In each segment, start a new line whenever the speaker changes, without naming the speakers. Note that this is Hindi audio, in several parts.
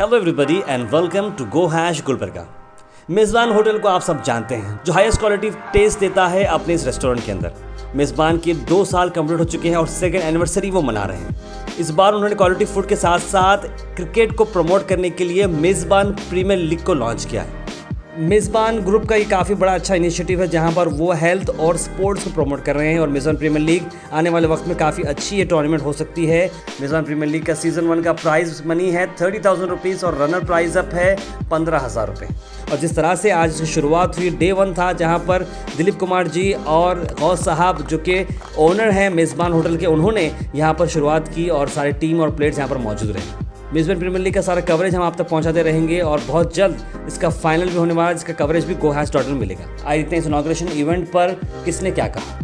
Hello everybody and welcome to go hash Gulbarga Mezban hotel को आप सब जानते हैं, जो हाईएस्ट क्वालिटी टेस्ट देता है अपने इस रेस्टोरेंट के अंदर। मेज़बान के दो साल कंप्लीट हो चुके हैं और सेकेंड एनिवर्सरी वो मना रहे हैं। इस बार उन्होंने क्वालिटी फ़ूड के साथ साथ क्रिकेट को प्रमोट करने के लिए मेज़बान प्रीमियर लीग को लॉन्च किया है। मेज़बान ग्रुप का ये काफ़ी बड़ा अच्छा इनिशिएटिव है, जहाँ पर वो हेल्थ और स्पोर्ट्स को प्रमोट कर रहे हैं और मेज़बान प्रीमियर लीग आने वाले वक्त में काफ़ी अच्छी ये टूर्नामेंट हो सकती है। मेज़बान प्रीमियर लीग का सीज़न वन का प्राइज़ मनी है थर्टी थाउज़ेंड रुपीज़ और रनर प्राइज़ अप है, पंद्रह हज़ार रुपये और जिस तरह से आज शुरुआत हुई डे वन था, जहाँ पर दिलीप कुमार जी और गौस साहब जो कि ओनर हैं मेज़बान होटल के, उन्होंने यहाँ पर शुरुआत की और सारे टीम और प्लेयर्स यहाँ पर मौजूद रहे। मेजबान प्रीमियर लीग का सारा कवरेज हम आप तक पहुंचाते रहेंगे और बहुत जल्द इसका फाइनल भी होने वाला है, जिसका कवरेज भी गोहैस डॉट मिलेगा। आई इतने इस इनग्रेशन इवेंट पर किसने क्या कहा।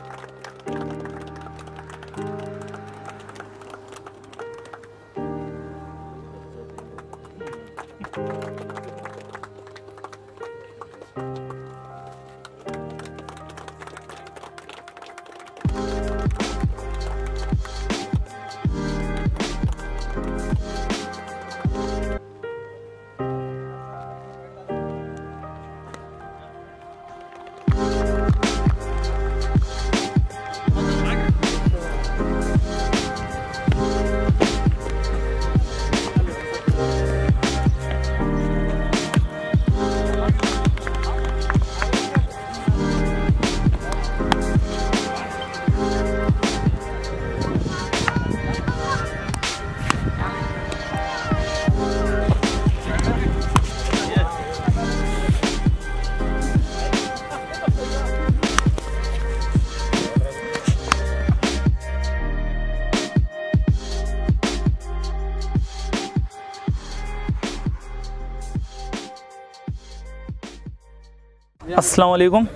असलकुम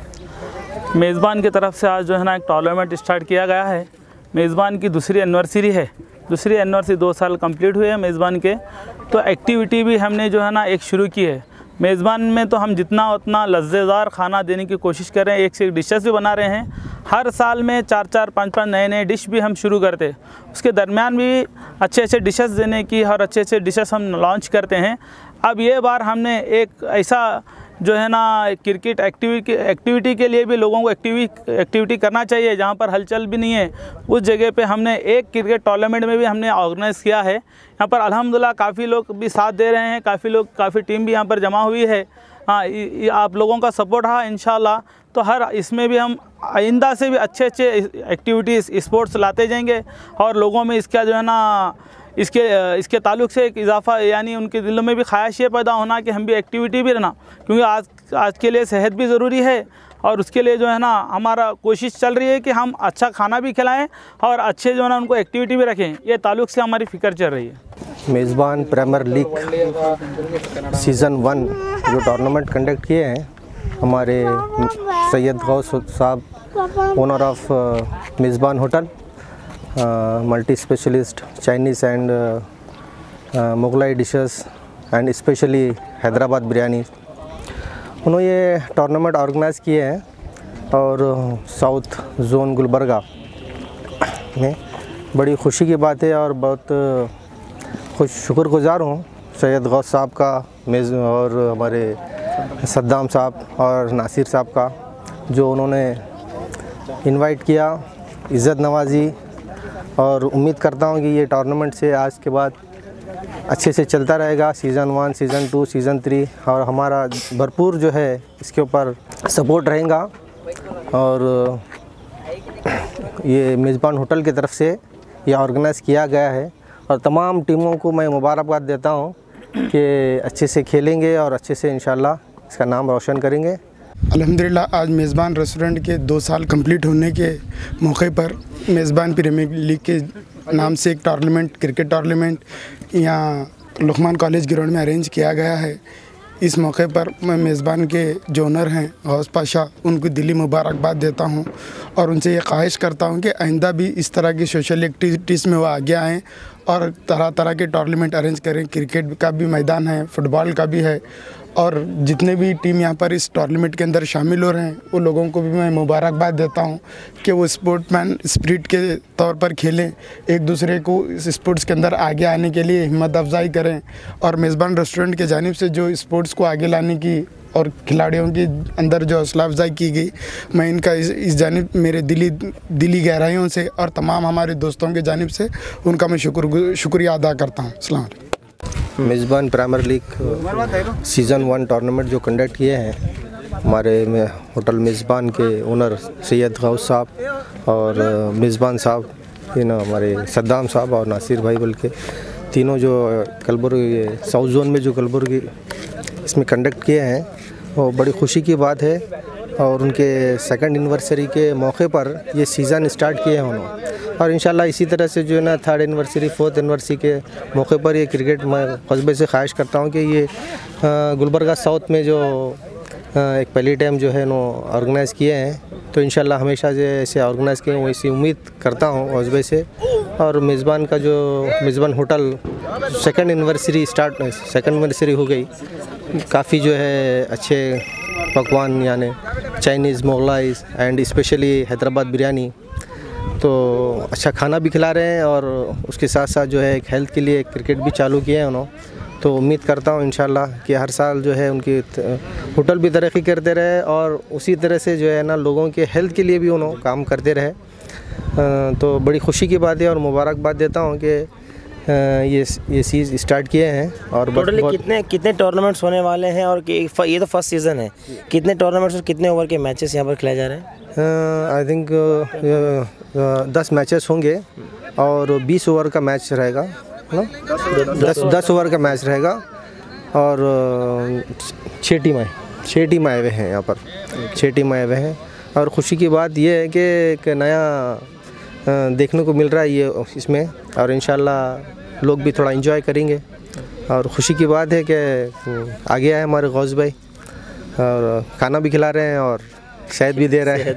मेज़बान की तरफ़ से आज जो है ना एक टॉर्नामेंट स्टार्ट किया गया है। मेज़बान की दूसरी एनिवर्सरी है। दूसरी एनिवर्सरी दो साल कंप्लीट हुए हैं मेज़बान के। तो एक्टिविटी भी हमने जो है ना एक शुरू की है। मेज़बान में तो हम जितना उतना लज्जेदार खाना देने की कोशिश कर रहे हैं, एक से एक डिशेस भी बना रहे हैं। हर साल में चार चार, पाँच पाँच नए नए डिश भी हम शुरू करते उसके दरमियान भी अच्छे अच्छे डिशेस देने की और अच्छे अच्छे डिशेस हम लॉन्च करते हैं। अब ये बार हमने एक ऐसा जो है ना, क्रिकेट एक्टिविटी एक्टिविटी के लिए भी लोगों को एक्टिवी, एक्टिविटी करना चाहिए, जहाँ पर हलचल भी नहीं है। उस जगह पे हमने एक क्रिकेट टूर्नामेंट में भी हमने ऑर्गेनाइज़ किया है। यहाँ पर अल्हम्दुलिल्लाह काफ़ी लोग भी साथ दे रहे हैं, काफ़ी लोग, काफ़ी टीम भी यहाँ पर जमा हुई है। हाँ आप लोगों का सपोर्ट रहा इन तो हर, इसमें भी हम आइंदा से भी अच्छे अच्छे एक्टिविटीज़, स्पोर्ट्स लाते जाएँगे और लोगों में इसका जो है ना इसके इसके ताल्लुक से एक इजाफ़ा, यानी उनके दिलों में भी ख्वाहिश ये पैदा होना कि हम भी एक्टिविटी भी रहना क्योंकि आज आज के लिए सेहत भी ज़रूरी है और उसके लिए जो है ना, हमारा कोशिश चल रही है कि हम अच्छा खाना भी खिलाएँ और अच्छे जो है ना, उनको एक्टिविटी भी रखें। ये ताल्लुक से हमारी फ़िक्र चल रही है।
Mezban premier league season one जो टूर्नामेंट कंडक्ट किए हैं, हमारे Syed Gaus Sahab owner of Mezban hotel multi specialist Chinese and Mughlai dishes and specially Hyderabad biryani उन्होंने ये टूर्नामेंट ऑर्गेनाइज़ किए हैं और साउथ जोन गुलबर्गा में बड़ी खुशी की बात है और बहुत खुश, शुक्रगुजार हूँ सैयद गौस साहब का, मेज़, और हमारे सद्दाम साहब और नासिर साहब का, जो उन्होंने इनवाइट किया। इज़्ज़त नवाजी और उम्मीद करता हूँ कि ये टूर्नामेंट से आज के बाद अच्छे से चलता रहेगा। Season one season two season three और हमारा भरपूर जो है इसके ऊपर सपोर्ट रहेगा। और, ये मेज़बान होटल की तरफ़ से ये ऑर्गेनाइज़ किया गया है। और तमाम टीमों को मैं मुबारकबाद देता हूँ कि अच्छे से खेलेंगे और अच्छे से इन इसका नाम रोशन करेंगे।
अल्हम्दुलिल्लाह, आज मेज़बान रेस्टोरेंट के दो साल कंप्लीट होने के मौके पर मेज़बान प्रीमियर लीग के नाम से एक टूर्नामेंट, क्रिकेट टूर्नामेंट यहाँ लुकमान कॉलेज ग्राउंड में अरेंज किया गया है। इस मौके पर मैं मेज़बान के जो ओनर हैं हौस पाशा, उनको दिली मुबारकबाद देता हूँ और उनसे ये ख्वाहिश करता हूँ कि आइंदा भी इस तरह की सोशल एक्टिविटीज़ में वो आगे आएँ और तरह तरह के टूर्नामेंट अरेंज करें। क्रिकेट का भी मैदान है फुटबॉल का भी है। और जितने भी टीम यहाँ पर इस टूर्नामेंट के अंदर शामिल हो रहे हैं वो लोगों को भी मैं मुबारकबाद देता हूँ कि वो स्पोर्टमैन स्प्रिट के तौर पर खेलें। एक दूसरे को इस स्पोर्ट्स के अंदर आगे आने के लिए हिम्मत अफजाई करें। और मेज़बान रेस्टोरेंट के जानब से जो स्पोर्ट्स को आगे लाने की और खिलाड़ियों के अंदर जो हौसला अफजाई की गई मैं इनका इस, इस जानब मेरे दिली दिली गहराइयों से और तमाम हमारे दोस्तों के जानब से उनका मैं शुक्र शुक्रिया अदा करता हूँ। अल्लाम
Mezban premier league season one tournament जो कंडक्ट किए हैं हमारे होटल मेज़बान के ओनर सैयद गौस साहब और मेज़बान साहब ये ना हमारे सद्दाम साहब और नासिर भाई बल के तीनों जो कलबुर्गी साउथ जोन में जो कलबुर्गी इसमें कंडक्ट किए हैं वो बड़ी खुशी की बात है और उनके सेकंड एनिवर्सरी के मौके पर ये सीज़न स्टार्ट किए हैं उन्होंने। और इन इसी तरह से जो है ना थर्ड एनिवर्सरी फोर्थ एनिवर्सरी के मौके पर ये क्रिकेट मैं कस्बे से ख्वाहिश करता हूँ कि ये गुलबर्गा साउथ में जो एक पहली टाइम जो है नो ऑर्गेनाइज़ किए हैं। तो इन हमेशा जो ऐसे ऑर्गेनाइज़ किए वैसी उम्मीद करता हूँ कस्बे से। और मेज़बान का जो, Mezban hotel second anniversary start second anniversary हो गई काफ़ी जो है अच्छे पकवान, यानी Chinese Mughlai and specially Hyderabad biryani. तो अच्छा खाना भी खिला रहे हैं और उसके साथ साथ जो है एक हेल्थ के लिए क्रिकेट भी चालू किए हैं उन्होंने। तो उम्मीद करता हूँ इन कि हर साल जो है उनकी होटल भी तरक्की करते रहे और उसी तरह से जो है ना लोगों के हेल्थ के लिए भी उन्होंने काम करते रहे। तो बड़ी खुशी की बात है और मुबारकबाद देता हूँ कि ये ये चीज़ स्टार्ट किए हैं और
टोटली कितने कितने टूर्नामेंट्स होने वाले हैं और ये तो फ़र्स्ट सीज़न है। कितने टूर्नामेंट्स और कितने ओवर के मैचेस यहाँ पर खिलाए जा रहे हैं?
आई थिंक दस मैचेस होंगे और बीस ओवर का मैच रहेगा ना? दस दस ओवर का मैच रहेगा और छः टीमें छः टीम आए हुए हैं यहाँ पर। छः टीम आए हुए हैं और ख़ुशी की बात यह है कि एक नया देखने को मिल रहा है ये इसमें और इन लोग भी थोड़ा इन्जॉय करेंगे। और ख़ुशी की बात है कि आ गया है हमारे गौज भाई और खाना भी खिला रहे हैं और शहद भी दे रहे है।